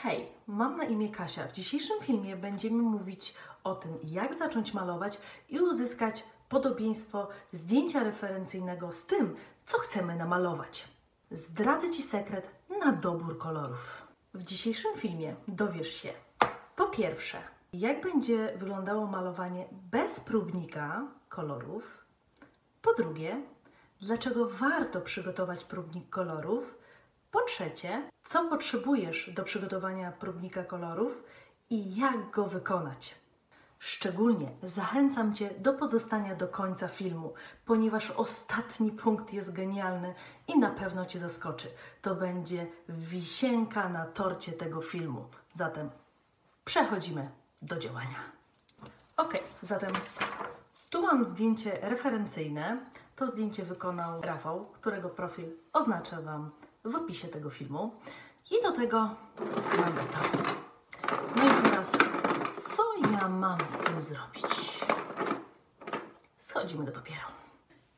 Hej, mam na imię Kasia. W dzisiejszym filmie będziemy mówić o tym, jak zacząć malować i uzyskać podobieństwo zdjęcia referencyjnego z tym, co chcemy namalować. Zdradzę Ci sekret na dobór kolorów. W dzisiejszym filmie dowiesz się po pierwsze, jak będzie wyglądało malowanie bez próbnika kolorów. Po drugie, dlaczego warto przygotować próbnik kolorów. Po trzecie, co potrzebujesz do przygotowania próbnika kolorów i jak go wykonać. Szczególnie zachęcam Cię do pozostania do końca filmu, ponieważ ostatni punkt jest genialny i na pewno Cię zaskoczy. To będzie wisienka na torcie tego filmu. Zatem przechodzimy do działania. Ok, zatem tu mam zdjęcie referencyjne. To zdjęcie wykonał Rafał, którego profil oznaczę Wam w opisie tego filmu. I do tego mamy to. No i teraz, co ja mam z tym zrobić? Schodzimy do papieru.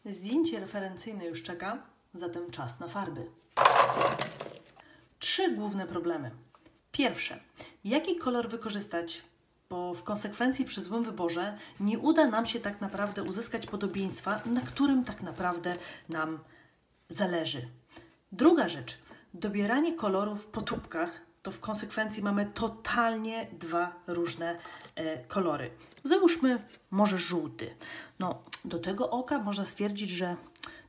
Zdjęcie referencyjne już czeka, zatem czas na farby. Trzy główne problemy. Pierwsze, jaki kolor wykorzystać, bo w konsekwencji przy złym wyborze nie uda nam się tak naprawdę uzyskać podobieństwa, na którym tak naprawdę nam zależy. Druga rzecz, dobieranie kolorów po tubkach, to w konsekwencji mamy totalnie dwa różne e, kolory. Załóżmy może żółty. No, do tego oka można stwierdzić, że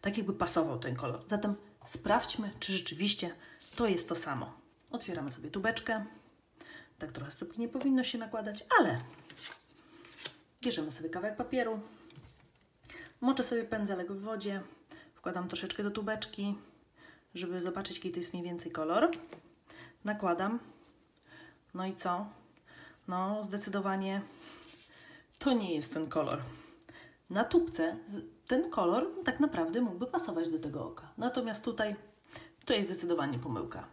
tak jakby pasował ten kolor. Zatem sprawdźmy, czy rzeczywiście to jest to samo. Otwieramy sobie tubeczkę. Tak trochę stópki nie powinno się nakładać, ale bierzemy sobie kawałek papieru, moczę sobie pędzelek w wodzie, wkładam troszeczkę do tubeczki, żeby zobaczyć, jaki to jest mniej więcej kolor. Nakładam. No i co? No, zdecydowanie to nie jest ten kolor. Na tubce ten kolor tak naprawdę mógłby pasować do tego oka. Natomiast tutaj to jest zdecydowanie pomyłka.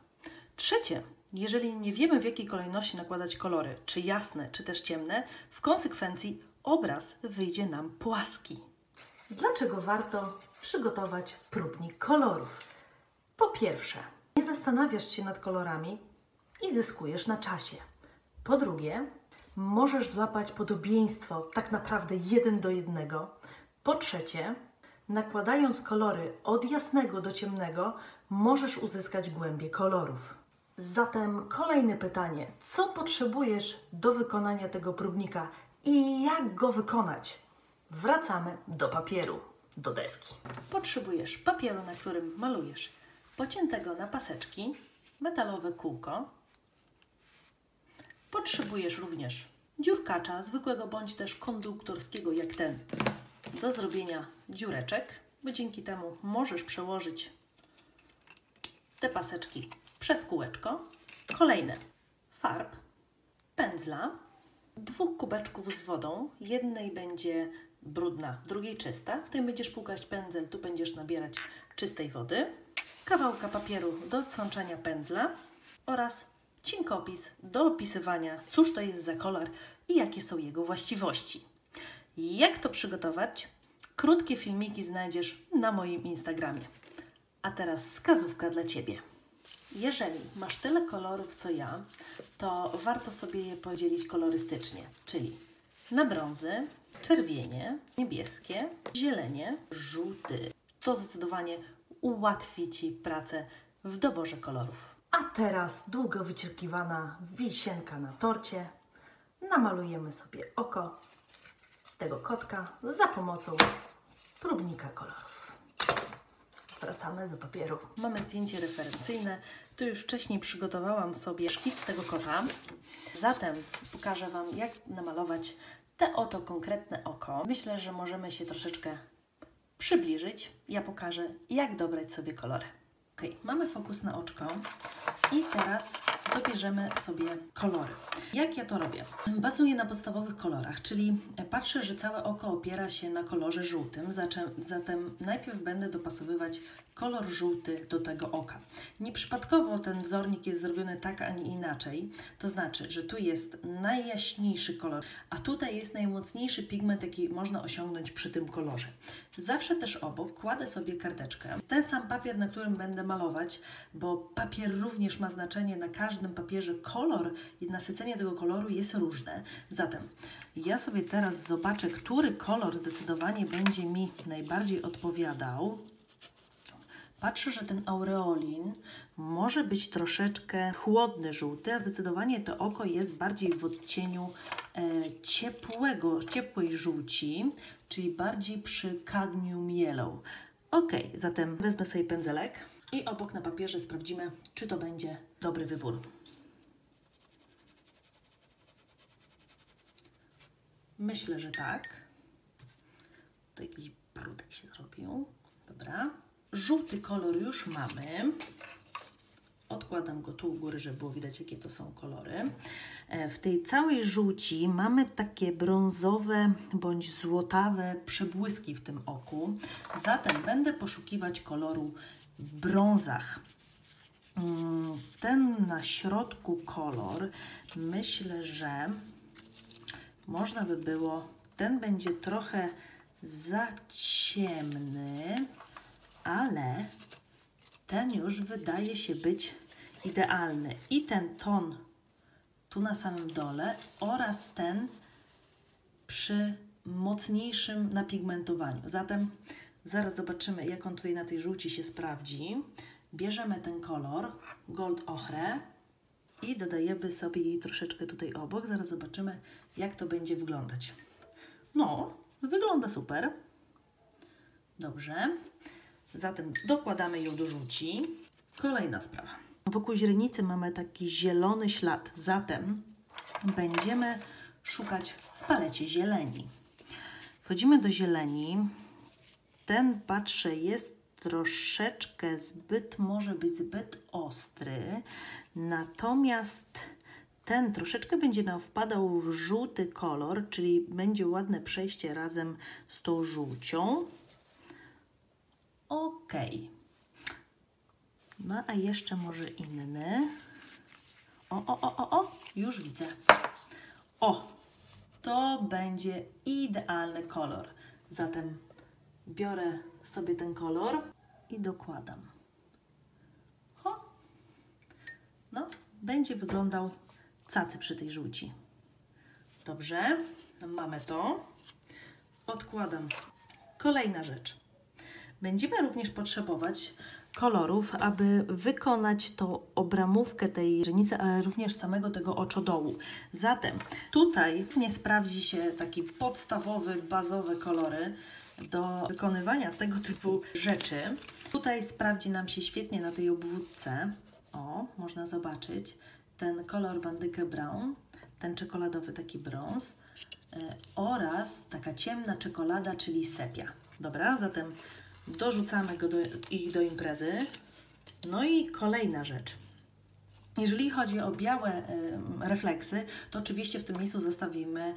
Trzecie, jeżeli nie wiemy w jakiej kolejności nakładać kolory, czy jasne, czy też ciemne, w konsekwencji obraz wyjdzie nam płaski. Dlaczego warto przygotować próbnik kolorów? Po pierwsze, nie zastanawiasz się nad kolorami i zyskujesz na czasie. Po drugie, możesz złapać podobieństwo tak naprawdę jeden do jednego. Po trzecie, nakładając kolory od jasnego do ciemnego, możesz uzyskać głębię kolorów. Zatem kolejne pytanie: co potrzebujesz do wykonania tego próbnika i jak go wykonać? Wracamy do papieru, do deski. Potrzebujesz papieru, na którym malujesz pociętego na paseczki, metalowe kółko. Potrzebujesz również dziurkacza, zwykłego bądź też konduktorskiego, jak ten, do zrobienia dziureczek, bo dzięki temu możesz przełożyć te paseczki przez kółeczko. Kolejne farb, pędzla, dwóch kubeczków z wodą. Jednej będzie brudna, drugiej czysta. W tym będziesz płukać pędzel, tu będziesz nabierać czystej wody. Kawałka papieru do odsączenia pędzla oraz cinkopis do opisywania, cóż to jest za kolor i jakie są jego właściwości. Jak to przygotować? Krótkie filmiki znajdziesz na moim Instagramie. A teraz wskazówka dla Ciebie. Jeżeli masz tyle kolorów co ja, to warto sobie je podzielić kolorystycznie, czyli na brązy, czerwienie, niebieskie, zielenie, żółty. To zdecydowanie ułatwi Ci pracę w doborze kolorów. A teraz długo wyczekiwana wisienka na torcie. Namalujemy sobie oko tego kotka za pomocą próbnika kolorów. Wracamy do papieru. Mamy zdjęcie referencyjne. Tu już wcześniej przygotowałam sobie szkic tego kota. Zatem pokażę Wam, jak namalować te oto konkretne oko. Myślę, że możemy się troszeczkę przybliżyć. Ja pokażę, jak dobrać sobie kolory. Ok, mamy fokus na oczko i teraz dobierzemy sobie kolory. Jak ja to robię? Bazuję na podstawowych kolorach, czyli patrzę, że całe oko opiera się na kolorze żółtym, zatem najpierw będę dopasowywać kolor żółty do tego oka. Nieprzypadkowo ten wzornik jest zrobiony tak, a nie inaczej. To znaczy, że tu jest najjaśniejszy kolor, a tutaj jest najmocniejszy pigment, jaki można osiągnąć przy tym kolorze. Zawsze też obok kładę sobie karteczkę. Ten sam papier, na którym będę malować, bo papier również ma znaczenie na każdym papierze. Kolor nasycenie tego koloru jest różne. Zatem ja sobie teraz zobaczę, który kolor zdecydowanie będzie mi najbardziej odpowiadał. Patrzę, że ten aureolin może być troszeczkę chłodny żółty, a zdecydowanie to oko jest bardziej w odcieniu e, ciepłego, ciepłej żółci, czyli bardziej przy cadmium yellow. Ok, zatem wezmę sobie pędzelek i obok na papierze sprawdzimy, czy to będzie dobry wybór. Myślę, że tak. To jakiś brudek się zrobił. Dobra. Żółty kolor już mamy. Odkładam go tu u góry, żeby było widać, jakie to są kolory. E, w tej całej żółci mamy takie brązowe bądź złotawe przebłyski w tym oku. Zatem będę poszukiwać koloru w brązach. Mm, ten na środku kolor myślę, że można by było, ten będzie trochę za ciemny, ale ten już wydaje się być idealny. I ten ton tu na samym dole oraz ten przy mocniejszym napigmentowaniu. Zatem zaraz zobaczymy, jak on tutaj na tej żółci się sprawdzi. Bierzemy ten kolor, gold ochre i dodajemy sobie jej troszeczkę tutaj obok. Zaraz zobaczymy, jak to będzie wyglądać. No, wygląda super. Dobrze. Zatem dokładamy ją do żółci. Kolejna sprawa. Wokół źrenicy mamy taki zielony ślad, zatem będziemy szukać w palecie zieleni. Wchodzimy do zieleni. Ten, patrzę, jest troszeczkę zbyt, może być zbyt ostry, natomiast ten troszeczkę będzie nam wpadał w żółty kolor, czyli będzie ładne przejście razem z tą żółcią. Ok. No a jeszcze może inny. O, o, o, o, o, już widzę. O, to będzie idealny kolor. Zatem biorę sobie ten kolor i dokładam. O, no, będzie wyglądał cacy przy tej żółci. Dobrze, mamy to. Odkładam. Kolejna rzecz. Będziemy również potrzebować kolorów, aby wykonać tą obramówkę tej żenicy, ale również samego tego oczodołu. Zatem tutaj nie sprawdzi się taki podstawowy, bazowe kolory do wykonywania tego typu rzeczy. Tutaj sprawdzi nam się świetnie na tej obwódce. O, można zobaczyć ten kolor bandykę brown, ten czekoladowy taki brąz yy, oraz taka ciemna czekolada, czyli sepia. Dobra, zatem dorzucamy go do, ich do imprezy. No i kolejna rzecz. Jeżeli chodzi o białe refleksy, to oczywiście w tym miejscu zostawimy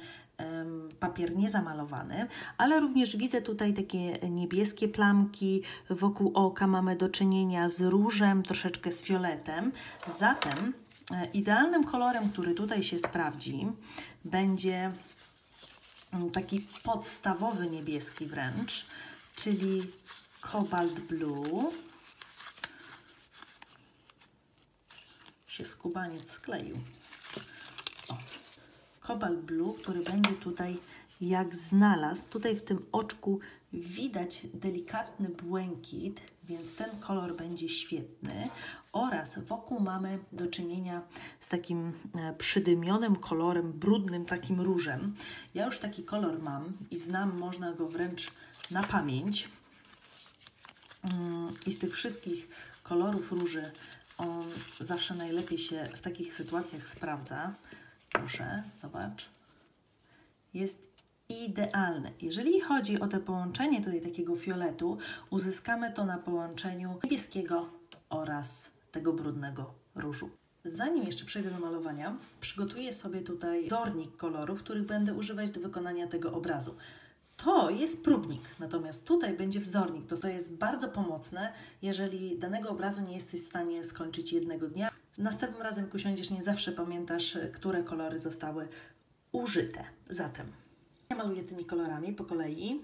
papier niezamalowany, ale również widzę tutaj takie niebieskie plamki, wokół oka mamy do czynienia z różem, troszeczkę z fioletem. Zatem y, idealnym kolorem, który tutaj się sprawdzi, będzie mm, taki podstawowy niebieski wręcz, czyli Cobalt Blue. Się skubaniec skleił. Cobalt Blue, który będzie tutaj jak znalazł. Tutaj w tym oczku widać delikatny błękit, więc ten kolor będzie świetny. Oraz wokół mamy do czynienia z takim e, przydymionym kolorem, brudnym takim różem. Ja już taki kolor mam i znam, można go wręcz na pamięć. Mm, I z tych wszystkich kolorów róży on zawsze najlepiej się w takich sytuacjach sprawdza. Proszę, zobacz. Jest idealny. Jeżeli chodzi o to połączenie tutaj takiego fioletu, uzyskamy to na połączeniu niebieskiego oraz tego brudnego różu. Zanim jeszcze przejdę do malowania, przygotuję sobie tutaj wzornik kolorów, których będę używać do wykonania tego obrazu. To jest próbnik, natomiast tutaj będzie wzornik. To, jest bardzo pomocne, jeżeli danego obrazu nie jesteś w stanie skończyć jednego dnia. Następnym razem, jak usiądziesz, nie zawsze pamiętasz, które kolory zostały użyte. Zatem ja maluję tymi kolorami po kolei.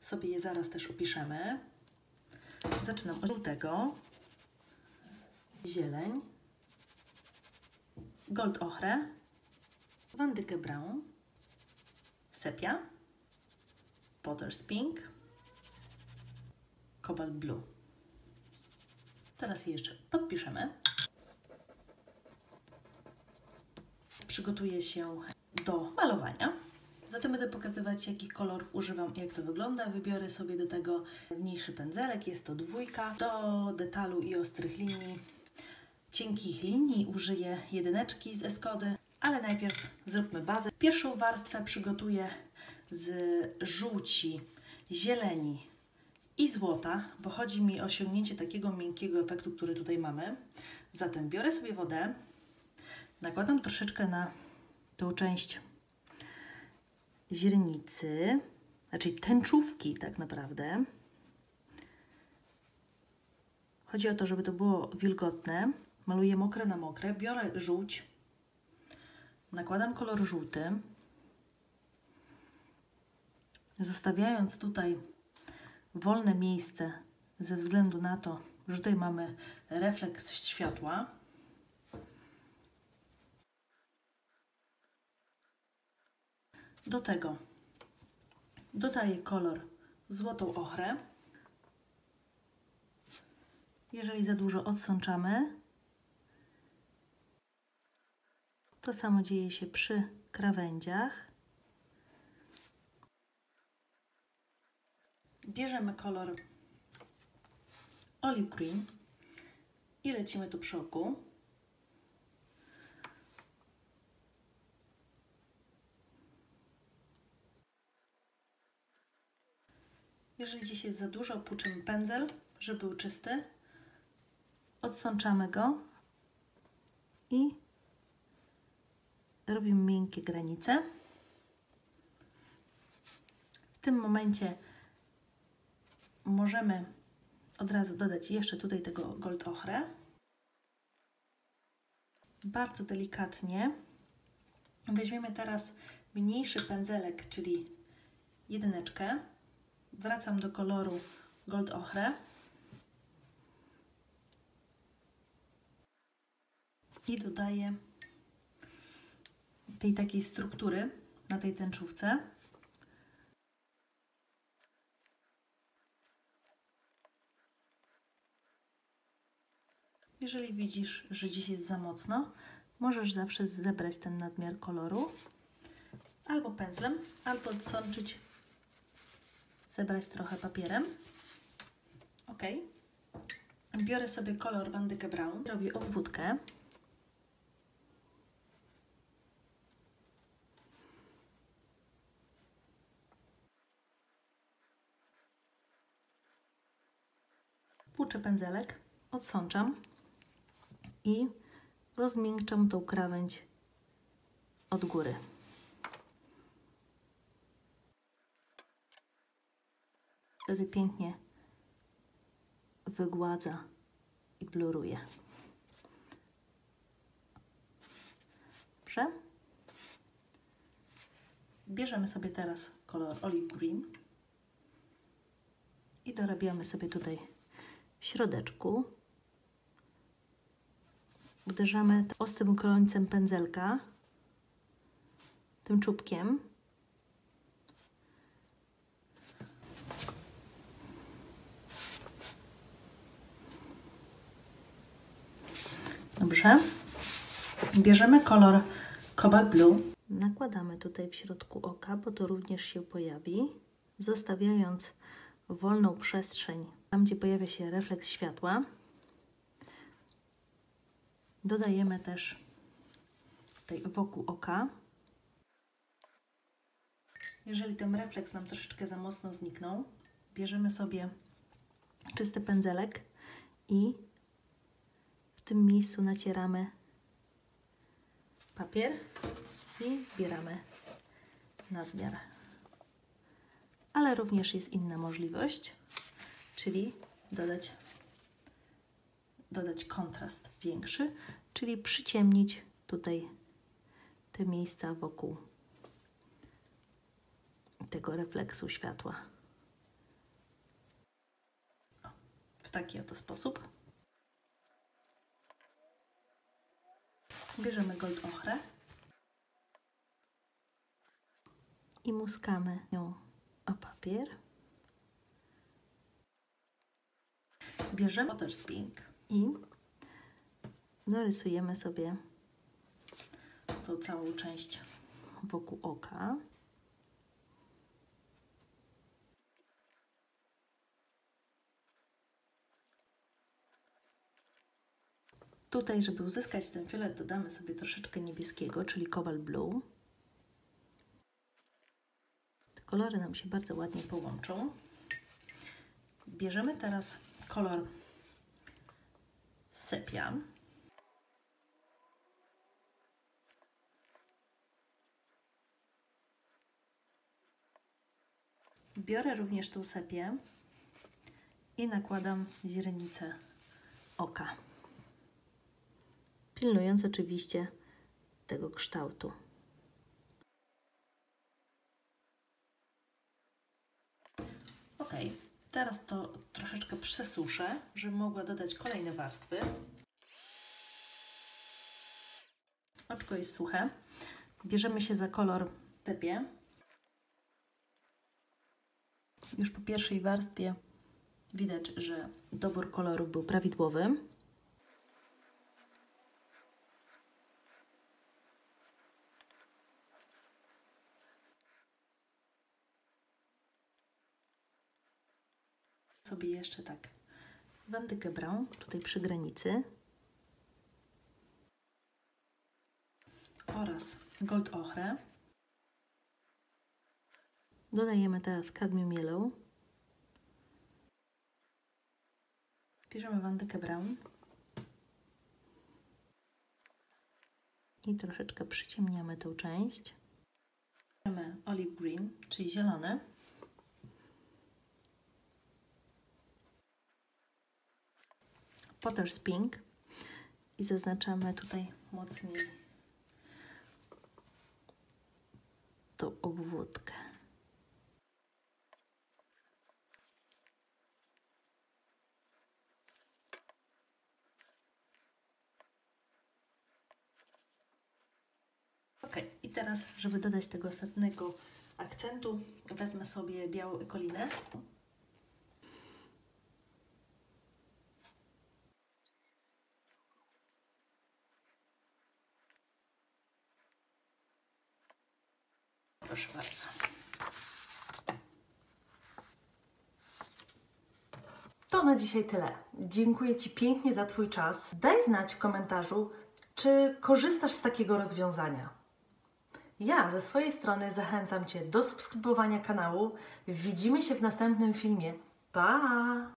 Sobie je zaraz też opiszemy. Zaczynam od żółtego, zieleń, gold ochre, wandykę brown, sepia, Potter's Pink, Cobalt Blue. Teraz je jeszcze podpiszemy. Przygotuję się do malowania. Zatem będę pokazywać, jakich kolorów używam i jak to wygląda. Wybiorę sobie do tego mniejszy pędzelek, jest to dwójka. Do detalu i ostrych linii, cienkich linii użyję jedyneczki z Eskody, ale najpierw zróbmy bazę. Pierwszą warstwę przygotuję z żółci, zieleni i złota, bo chodzi mi o osiągnięcie takiego miękkiego efektu, który tutaj mamy. Zatem biorę sobie wodę, nakładam troszeczkę na tą część źrenicy, znaczy tęczówki tak naprawdę. Chodzi o to, żeby to było wilgotne. Maluję mokre na mokre. Biorę żółć, nakładam kolor żółty, zostawiając tutaj wolne miejsce ze względu na to, że tutaj mamy refleks światła. Do tego dodaję kolor złotą ochrę. Jeżeli za dużo odsączamy, to samo dzieje się przy krawędziach. Bierzemy kolor olive green i lecimy tu przy Jeżeli gdzieś jest za dużo, opuczymy pędzel, żeby był czysty. Odsączamy go i robimy miękkie granice. W tym momencie możemy od razu dodać jeszcze tutaj tego gold ochre. Bardzo delikatnie. Weźmiemy teraz mniejszy pędzelek, czyli jedyneczkę. Wracam do koloru gold ochre. I dodaję tej takiej struktury na tej tęczówce. Jeżeli widzisz, że dziś jest za mocno, możesz zawsze zebrać ten nadmiar koloru albo pędzlem, albo odsączyć, zebrać trochę papierem. Ok. Biorę sobie kolor Bandykę Brown, robię obwódkę. Płuczę pędzelek, odsączam i rozmiękczam tą krawędź od góry. Wtedy pięknie wygładza i bluruje. Dobrze? Bierzemy sobie teraz kolor olive green i dorabiamy sobie tutaj w środeczku uderzamy ostrym końcem pędzelka, tym czubkiem. Dobrze. Bierzemy kolor Cobalt Blue. Nakładamy tutaj w środku oka, bo to również się pojawi, zostawiając wolną przestrzeń tam, gdzie pojawia się refleks światła. Dodajemy też tutaj wokół oka. Jeżeli ten refleks nam troszeczkę za mocno zniknął, bierzemy sobie czysty pędzelek i tym miejscu nacieramy papier i zbieramy nadmiar. ale również jest inna możliwość, czyli dodać, dodać kontrast większy, czyli przyciemnić tutaj te miejsca wokół tego refleksu światła. W taki oto sposób. Bierzemy gold ochrę i muskamy ją o papier. Bierzemy water spink i narysujemy sobie tą całą część wokół oka. Tutaj, żeby uzyskać ten fiolet, dodamy sobie troszeczkę niebieskiego, czyli cobalt blue. Te kolory nam się bardzo ładnie połączą. Bierzemy teraz kolor sepia. Biorę również tą sepię i nakładam źrenicę oka. Pilnując oczywiście tego kształtu. Ok, teraz to troszeczkę przesuszę, żeby mogła dodać kolejne warstwy. Oczko jest suche. Bierzemy się za kolor sepie. Już po pierwszej warstwie widać, że dobór kolorów był prawidłowy. Sobie jeszcze tak wandykę brown tutaj przy granicy oraz gold ochrę. Dodajemy teraz cadmium yellow. Bierzemy wandykę brown i troszeczkę przyciemniamy tą część. Bierzemy olive green, czyli zielony. Potter's Pink i zaznaczamy tutaj mocniej tą obwódkę. Ok, i teraz, żeby dodać tego ostatniego akcentu, wezmę sobie białą ekolinę. Proszę bardzo. To na dzisiaj tyle. Dziękuję Ci pięknie za Twój czas. Daj znać w komentarzu, czy korzystasz z takiego rozwiązania. Ja ze swojej strony zachęcam Cię do subskrybowania kanału. Widzimy się w następnym filmie. Pa!